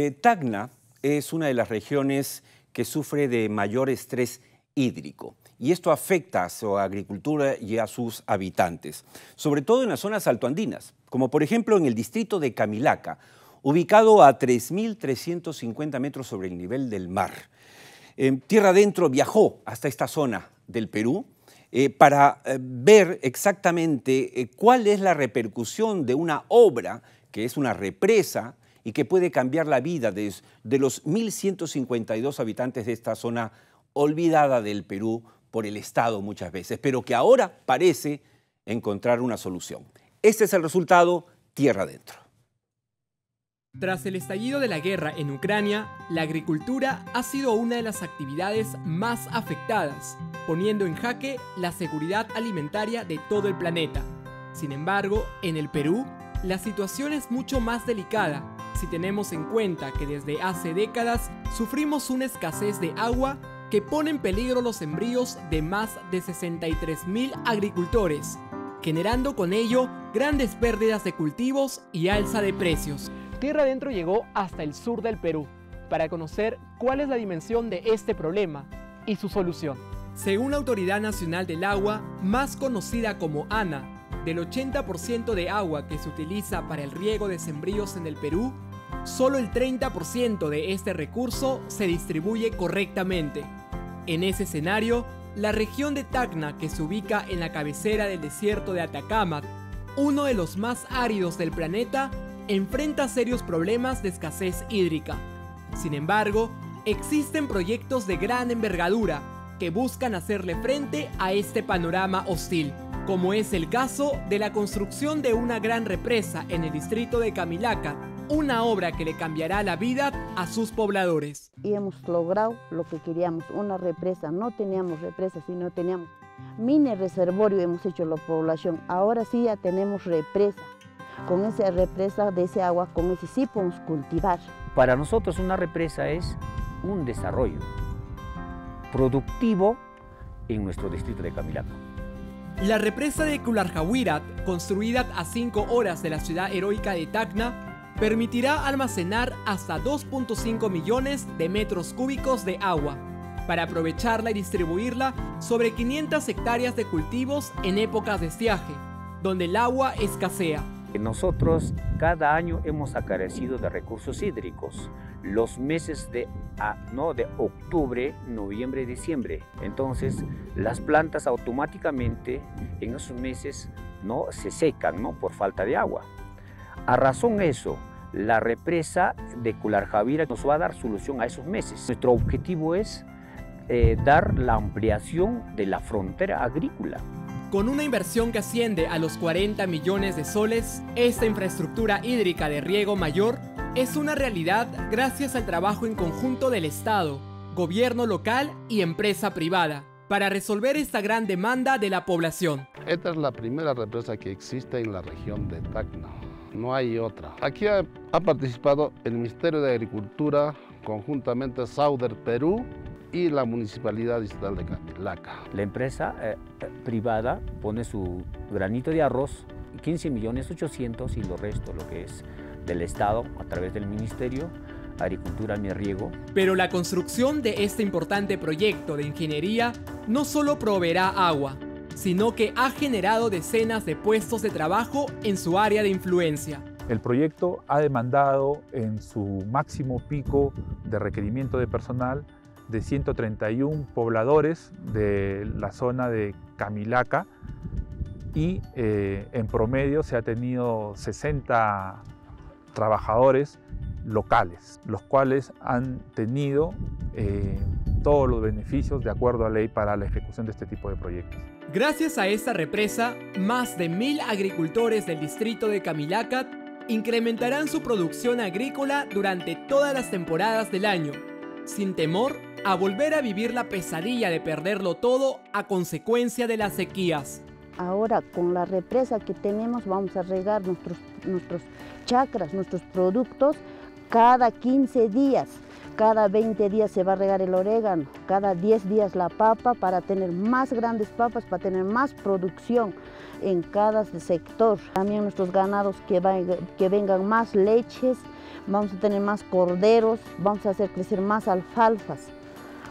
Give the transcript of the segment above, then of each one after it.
Eh, Tacna es una de las regiones que sufre de mayor estrés hídrico y esto afecta a su agricultura y a sus habitantes, sobre todo en las zonas altoandinas, como por ejemplo en el distrito de Camilaca, ubicado a 3.350 metros sobre el nivel del mar. Tierra Adentro viajó hasta esta zona del Perú eh, para eh, ver exactamente eh, cuál es la repercusión de una obra que es una represa y que puede cambiar la vida de, los 1.152 habitantes de esta zona olvidada del Perú por el Estado muchas veces, pero que ahora parece encontrar una solución. Este es el resultado tierra adentro. Tras el estallido de la guerra en Ucrania, la agricultura ha sido una de las actividades más afectadas, poniendo en jaque la seguridad alimentaria de todo el planeta. Sin embargo, en el Perú, la situación es mucho más delicada si tenemos en cuenta que desde hace décadas sufrimos una escasez de agua que pone en peligro los sembríos de más de 63.000 agricultores, generando con ello grandes pérdidas de cultivos y alza de precios. Tierra Adentro llegó hasta el sur del Perú para conocer cuál es la dimensión de este problema y su solución. Según la Autoridad Nacional del Agua, más conocida como ANA, del 80% de agua que se utiliza para el riego de sembríos en el Perú, solo el 30% de este recurso se distribuye correctamente. En ese escenario, la región de Tacna, que se ubica en la cabecera del desierto de Atacama, uno de los más áridos del planeta, enfrenta serios problemas de escasez hídrica. Sin embargo, existen proyectos de gran envergadura que buscan hacerle frente a este panorama hostil, como es el caso de la construcción de una gran represa en el distrito de Camilaca, una obra que le cambiará la vida a sus pobladores. Y hemos logrado lo que queríamos, una represa. No teníamos represa, sino teníamos mini reservorio, hemos hecho la población. Ahora sí ya tenemos represa. Con esa represa de ese agua, con ese sí podemos cultivar. Para nosotros una represa es un desarrollo productivo en nuestro distrito de Camilaca. La represa de Cularjahuirat, construida a 5 horas de la ciudad heroica de Tacna, permitirá almacenar hasta 2.5 millones de metros cúbicos de agua, para aprovecharla y distribuirla sobre 500 hectáreas de cultivos en épocas de estiaje, donde el agua escasea. Nosotros cada año hemos acarecido de recursos hídricos los meses de, no, de octubre, noviembre diciembre. Entonces las plantas automáticamente en esos meses no se secan ¿no? por falta de agua. A razón eso, la represa de Cularjavira nos va a dar solución a esos meses. Nuestro objetivo es eh, dar la ampliación de la frontera agrícola. Con una inversión que asciende a los 40 millones de soles, esta infraestructura hídrica de riego mayor es una realidad gracias al trabajo en conjunto del Estado, gobierno local y empresa privada para resolver esta gran demanda de la población. Esta es la primera represa que existe en la región de Tacna, no hay otra. Aquí ha, participado el Ministerio de Agricultura, conjuntamente Sauder Perú y la Municipalidad Distrital de Camilaca. La empresa eh, eh, privada pone su granito de arroz, 15 millones 800 y lo resto, lo que es del Estado a través del Ministerio, Agricultura y Riego. Pero la construcción de este importante proyecto de ingeniería no solo proveerá agua, sino que ha generado decenas de puestos de trabajo en su área de influencia. El proyecto ha demandado en su máximo pico de requerimiento de personal de 131 pobladores de la zona de Camilaca y eh, en promedio se ha tenido 60 trabajadores locales, los cuales han tenido eh, todos los beneficios de acuerdo a ley para la ejecución de este tipo de proyectos. Gracias a esta represa, más de mil agricultores del distrito de Camilacat incrementarán su producción agrícola durante todas las temporadas del año, sin temor a volver a vivir la pesadilla de perderlo todo a consecuencia de las sequías. Ahora con la represa que tenemos vamos a regar nuestros, nuestros chacras, nuestros productos cada 15 días. Cada 20 días se va a regar el orégano, cada 10 días la papa para tener más grandes papas, para tener más producción en cada sector. También nuestros ganados que, que vengan más leches, vamos a tener más corderos, vamos a hacer crecer más alfalfas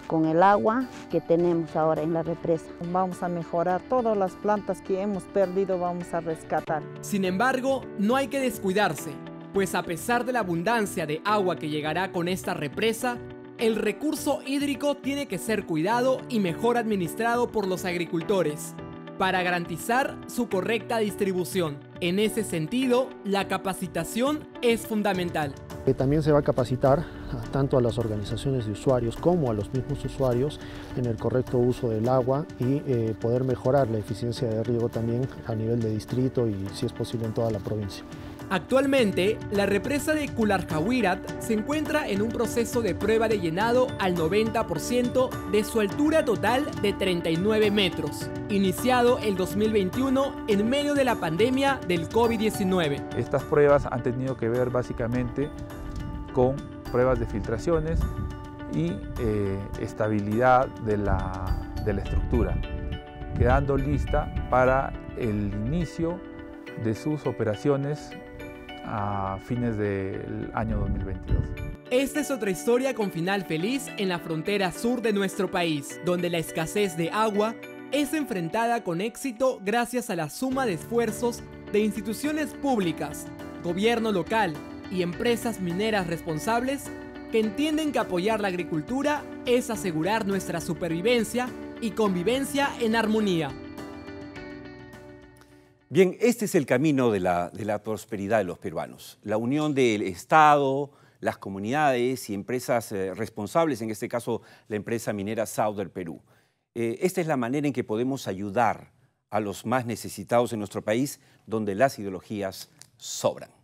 con el agua que tenemos ahora en la represa. Vamos a mejorar todas las plantas que hemos perdido, vamos a rescatar. Sin embargo, no hay que descuidarse, pues a pesar de la abundancia de agua que llegará con esta represa, el recurso hídrico tiene que ser cuidado y mejor administrado por los agricultores para garantizar su correcta distribución. En ese sentido, la capacitación es fundamental. Eh, también se va a capacitar tanto a las organizaciones de usuarios como a los mismos usuarios en el correcto uso del agua y eh, poder mejorar la eficiencia de riego también a nivel de distrito y si es posible en toda la provincia. Actualmente, la represa de Kularkawirat se encuentra en un proceso de prueba de llenado al 90% de su altura total de 39 metros, iniciado el 2021 en medio de la pandemia del COVID-19. Estas pruebas han tenido que ver básicamente con pruebas de filtraciones y eh, estabilidad de la, de la estructura, quedando lista para el inicio de sus operaciones a fines del año 2022. Esta es otra historia con final feliz en la frontera sur de nuestro país, donde la escasez de agua es enfrentada con éxito gracias a la suma de esfuerzos de instituciones públicas, gobierno local y empresas mineras responsables que entienden que apoyar la agricultura es asegurar nuestra supervivencia y convivencia en armonía. Bien, este es el camino de la, prosperidad de los peruanos. La unión del Estado, las comunidades y empresas eh, responsables, en este caso la empresa minera Southern Perú. Eh, esta es la manera en que podemos ayudar a los más necesitados en nuestro país, donde las ideologías sobran.